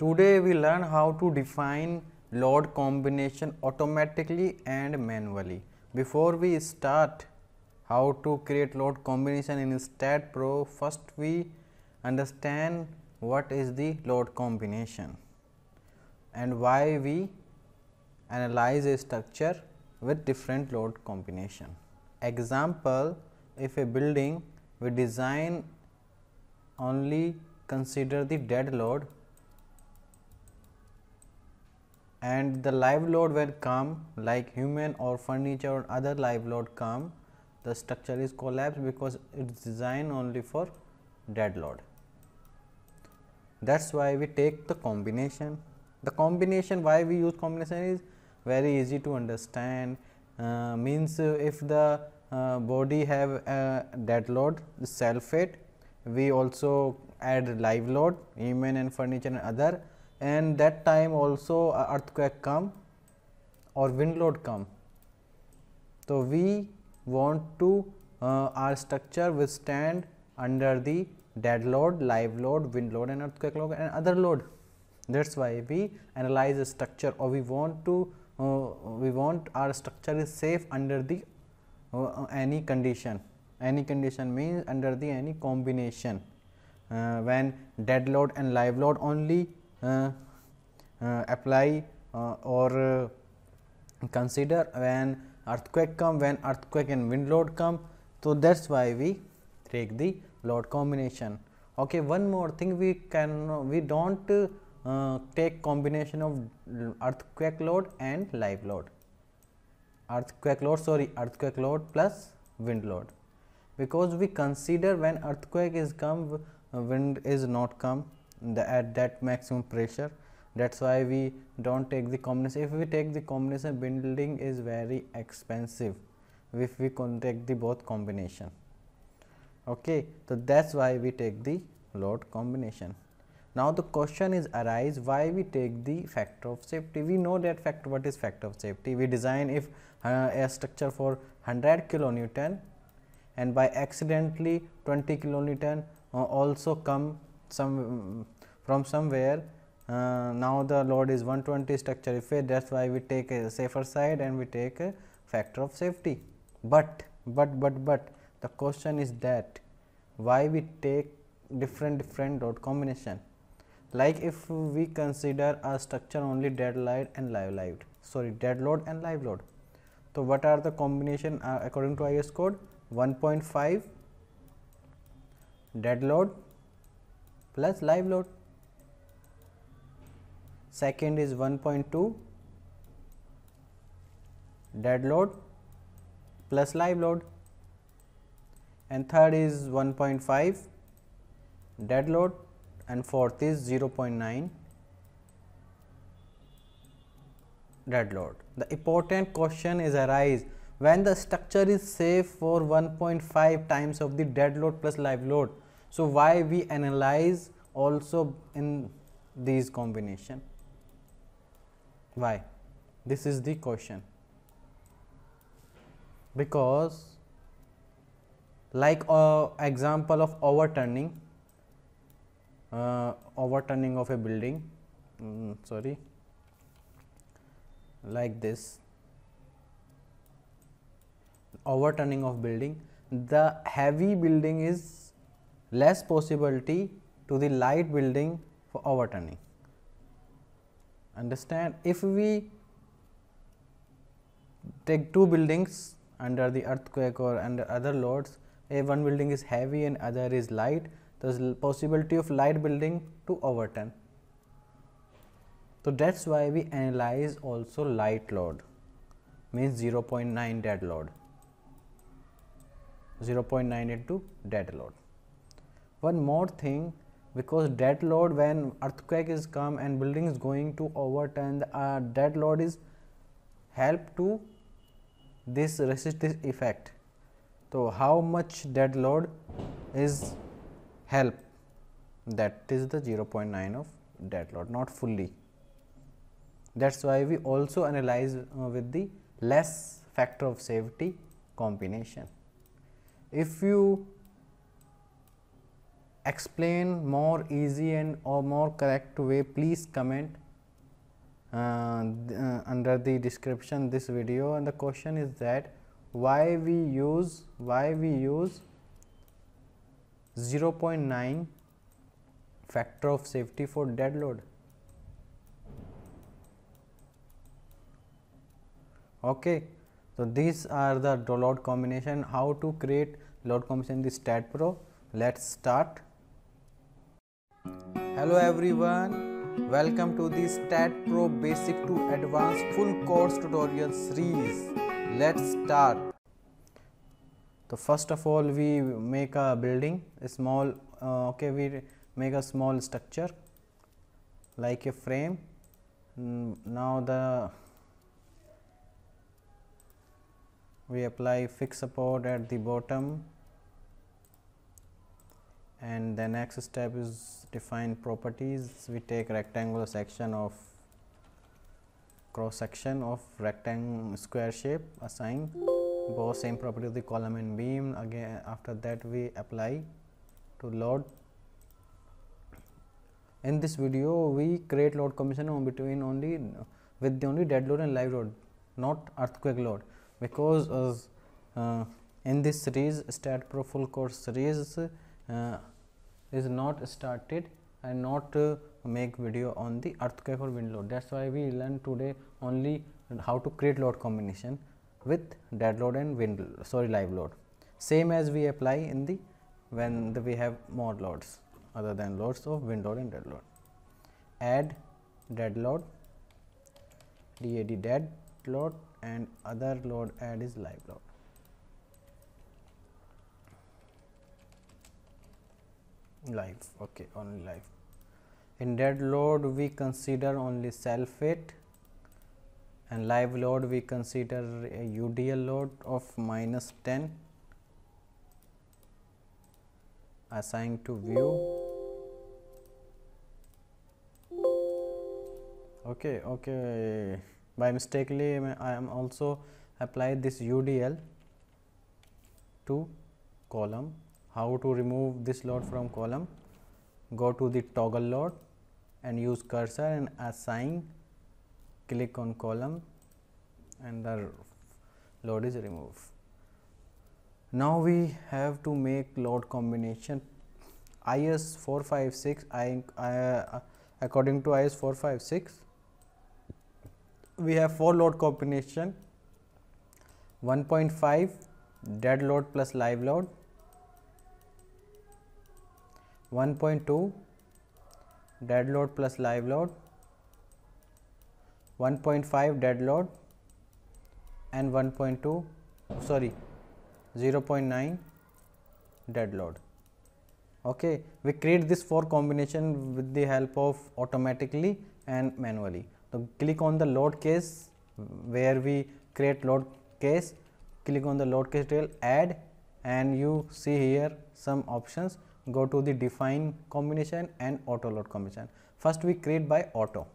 Today we learn how to define load combination automatically and manually. Before we start how to create load combination in STAAD Pro, first we understand what is the load combination and why we analyze a structure with different load combination. Example, if a building we design only consider the dead load and the live load will come like human or furniture or other live load come the structure is collapsed because it is designed only for dead load. That is why we take the combination. The combination why we use combination is very easy to understand uh, means uh, if the uh, body have a dead load self weight we also add live load human and furniture and other and that time also earthquake come or wind load come. So, we want to uh, our structure withstand under the dead load, live load, wind load and earthquake load and other load. That is why we analyze the structure or we want to uh, we want our structure is safe under the uh, any condition any condition means under the any combination uh, when dead load and live load only uh, uh, apply uh, or consider when earthquake come when earthquake and wind load come so that is why we take the load combination okay one more thing we can we don't uh, take combination of earthquake load and live load earthquake load sorry earthquake load plus wind load because we consider when earthquake is come wind is not come the, at that maximum pressure that is why we do not take the combination. If we take the combination building is very expensive if we take the both combination. Okay. So, that is why we take the load combination. Now, the question is arise why we take the factor of safety. We know that factor what is factor of safety. We design if uh, a structure for 100 kilonewton and by accidentally 20 kilonewton uh, also come some from somewhere uh, now the load is 120 structure effect that is why we take a safer side and we take a factor of safety. But, but, but, but the question is that why we take different different load combination like if we consider a structure only dead light and live load sorry dead load and live load. So, what are the combination uh, according to IS code 1.5 dead load plus live load second is 1.2 dead load plus live load and third is 1.5 dead load and fourth is 0.9 dead load. The important question is arise when the structure is safe for 1.5 times of the dead load plus live load. So, why we analyze also in these combination? Why? This is the question. Because like a example of overturning, uh, overturning of a building, mm, sorry, like this, overturning of building, the heavy building is less possibility to the light building for overturning understand if we take two buildings under the earthquake or under other loads a one building is heavy and other is light there is possibility of light building to overturn. So, that is why we analyze also light load means 0.9 dead load 0.9 into dead load. One more thing because dead load when earthquake is come and building is going to overturn the uh, dead load is help to this resist this effect. So, how much dead load is help that is the 0.9 of dead load not fully. That is why we also analyze uh, with the less factor of safety combination. If you explain more easy and or more correct way please comment uh, uh, under the description this video. And the question is that why we use why we use 0.9 factor of safety for dead load? Okay so these are the load combination how to create load combination in the STAAD Pro. Let's start hello everyone welcome to the STAAD Pro basic to advanced full course tutorial series. Let's start. So first of all we make a building a small uh, okay we make a small structure like a frame. Mm, now the we apply fixed support at the bottom and the next step is define properties. We take rectangular section of cross section of rectangle square shape assign. Both same property of the column and beam. Again after that we apply to load. In this video we create load combination between only with the only dead load and live load not earthquake load. Because uh, in this series STAAD Pro full course series uh, is not started and not uh, make video on the earthquake or wind load. That's why we learn today only how to create load combination with dead load and wind sorry live load. Same as we apply in the when the, we have more loads other than loads of wind load and dead load. Add dead load dad dead load and other load add is live load. Live okay only life. In dead load we consider only self weight and live load we consider a UDL load of minus 10 assigned to view. Okay okay by mistakenly I am also apply this UDL to column how to remove this load from column. Go to the toggle load and use cursor and assign. Click on column and the load is removed. Now we have to make load combination. IS 456 I, I uh, according to IS 456 we have four load combination. 1.5 dead load plus live load 1.2 dead load plus live load 1.5 dead load and 1.2 sorry 0.9 dead load. Okay we create this four combination with the help of automatically and manually. So, click on the load case where we create load case, click on the load case tail add and you see here some options go to the define combination and auto load combination. First we create by auto,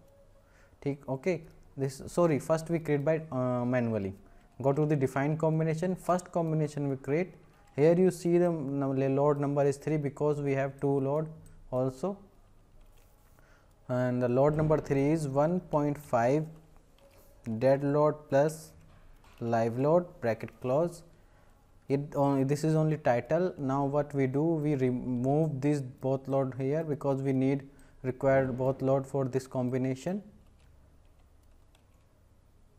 okay. This sorry first we create by uh, manually. Go to the define combination, first combination we create. Here you see the load number is 3 because we have two load also and the load number 3 is 1.5 dead load plus live load bracket close it this is only title. Now what we do we remove this both load here because we need required both load for this combination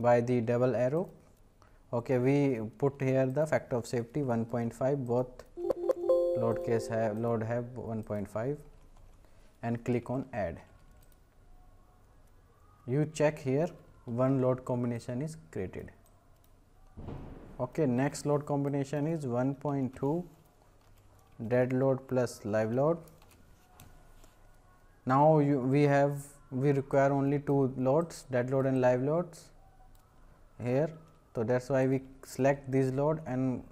by the double arrow. Okay we put here the factor of safety 1.5 both load case have load have 1.5 and click on add. You check here one load combination is created okay next load combination is 1.2 dead load plus live load. Now you, we have we require only two loads dead load and live loads here. So that's why we select this load and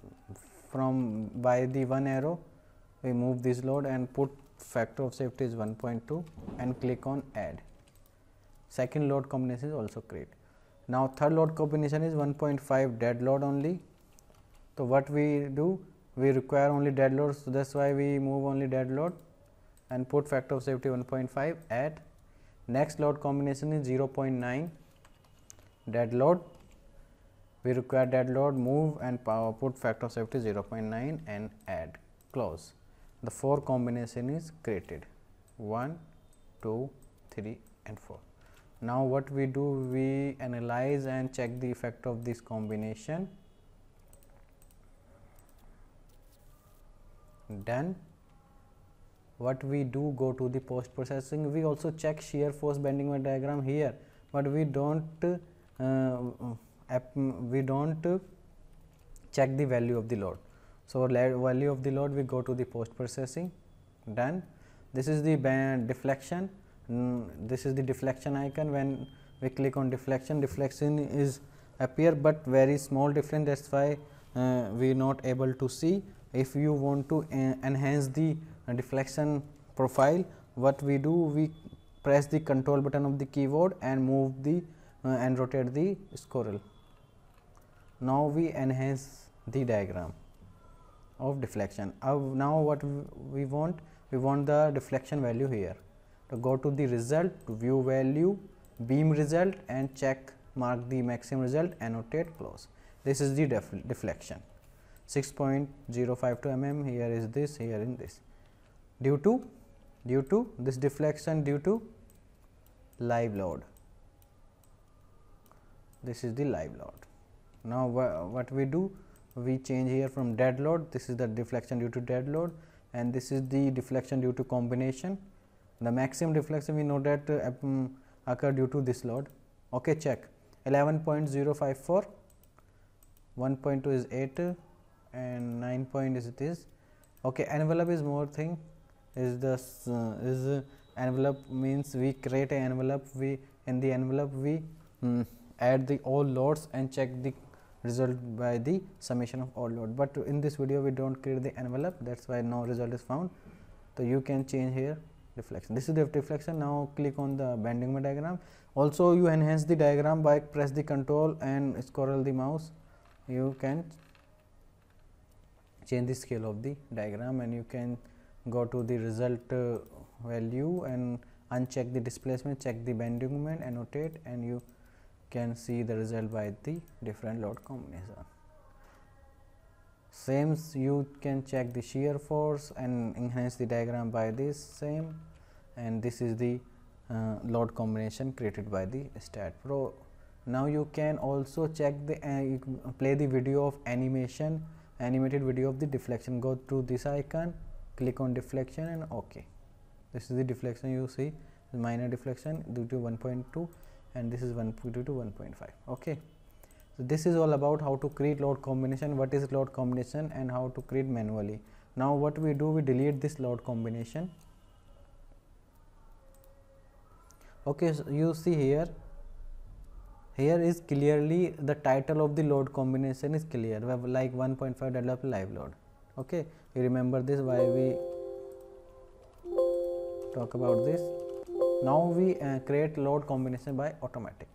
from by the one arrow we move this load and put factor of safety is 1.2 and click on add. Second load combination is also create. Now, third load combination is 1.5 dead load only. So, what we do? We require only dead load. So, that is why we move only dead load and put factor of safety 1.5 at next load combination is 0.9 dead load we require dead load move and power put factor of safety 0.9 and add close the four combination is created 1 2 3 and 4 now what we do we analyze and check the effect of this combination. Done what we do go to the post processing. We also check shear force bending moment diagram here but we don't uh, we don't check the value of the load. So value of the load we go to the post processing. Done this is the band deflection mm, this is the deflection icon. When we click on deflection deflection is appear but very small difference. That's why uh, we not able to see. If you want to enhance the deflection profile what we do we press the control button of the keyboard and move the uh, and rotate the scroll. Now we enhance the diagram of deflection. Uh, now what we want we want the deflection value here to go to the result to view value beam result and check mark the maximum result annotate close. This is the def deflection. 6.052 mm here is this here in this. Due to due to this deflection due to live load. This is the live load. Now wh what we do we change here from dead load. This is the deflection due to dead load. And this is the deflection due to combination the maximum deflection we know that uh, um, occur due to this load. Okay check. 11.054 1.2 is 8 and 9 point is it is. okay envelope is more thing is this uh, is uh, envelope means we create an envelope we in the envelope we um, add the all loads and check the result by the summation of all load. But in this video we don't create the envelope. That's why no result is found. So you can change here this is the deflection. Now click on the bending diagram. Also you enhance the diagram by press the control and scroll the mouse. You can change the scale of the diagram and you can go to the result uh, value and uncheck the displacement check the bending moment annotate and you can see the result by the different load combination. Same you can check the shear force and enhance the diagram by this same and this is the uh, load combination created by the STAAD Pro. Now you can also check the uh, play the video of animation animated video of the deflection. Go through this icon click on deflection and ok. This is the deflection you see minor deflection due to 1.2 and this is 1.2 to 1.5 okay so this is all about how to create load combination what is load combination and how to create manually. Now what we do we delete this load combination okay so you see here. Here is clearly the title of the load combination is clear. We have like 1.5 develop live load. Okay you remember this why we talk about this? Now we uh, create load combination by automatic.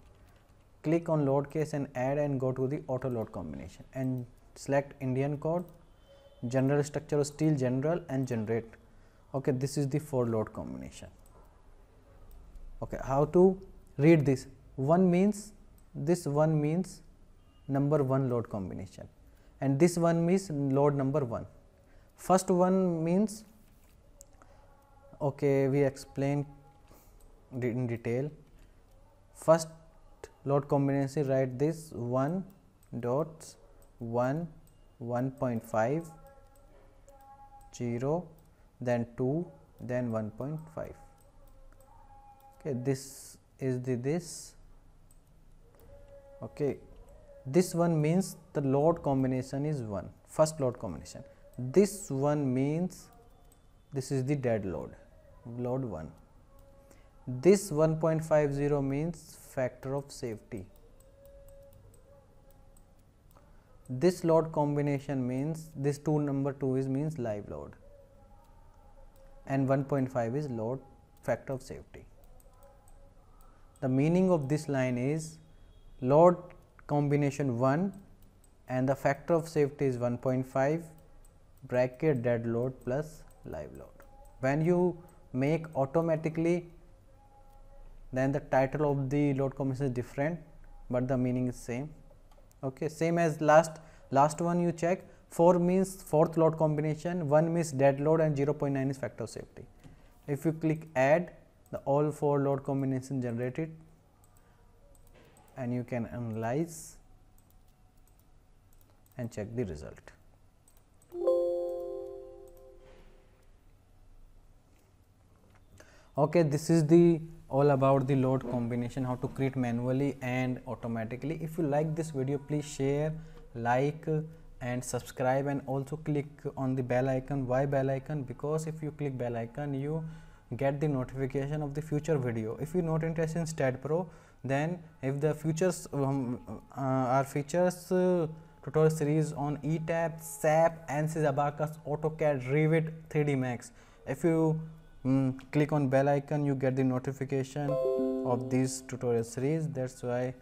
Click on load case and add and go to the auto load combination and select indian code general structure steel general and generate. Okay this is the four load combination okay how to read this one means this one means number 1 load combination and this one means load number 1. First one means okay, we explain in detail. First load combination write this 1 dots 1 1.5 0 then 2 then 1.5 okay this is the this. Okay this one means the load combination is 1 first load combination. This one means this is the dead load load 1 this 1.50 means factor of safety. This load combination means this 2 number 2 is means live load. And 1.5 is load factor of safety the meaning of this line is load combination 1 and the factor of safety is 1.5 bracket dead load plus live load. When you make automatically then the title of the load combination is different but the meaning is same. Okay same as last last one you check. 4 means fourth load combination 1 means dead load and 0.9 is factor of safety. If you click add the all four load combination generated. And you can analyze and check the result. Okay this is the all about the load combination how to create manually and automatically. If you like this video please share like and subscribe and also click on the bell icon. Why bell icon? Because if you click bell icon you get the notification of the future video. If you are not interested in STAAD Pro then if the futures um, uh, are features uh, tutorial series on ETABS, SAP, ANSYS, Abaqus, AutoCAD, Revit, 3D Max. If you mm, click on bell icon you get the notification of this tutorial series. That's why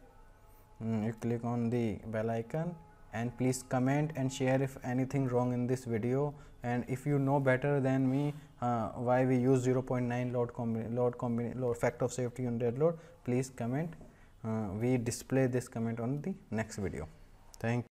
mm, you click on the bell icon and please comment and share if anything wrong in this video. And if you know better than me uh, why we use 0.9 load load load factor of safety on dead load please comment. Uh, we display this comment on the next video. Thank